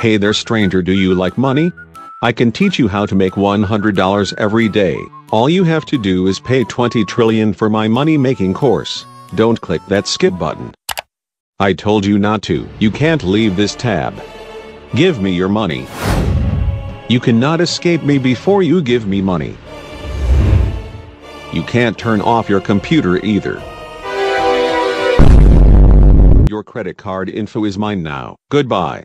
Hey there stranger do you like money? I can teach you how to make $100 every day. All you have to do is pay 20 trillion for my money making course. Don't click that skip button. I told you not to. You can't leave this tab. Give me your money. You cannot escape me before you give me money. You can't turn off your computer either. Your credit card info is mine now. Goodbye.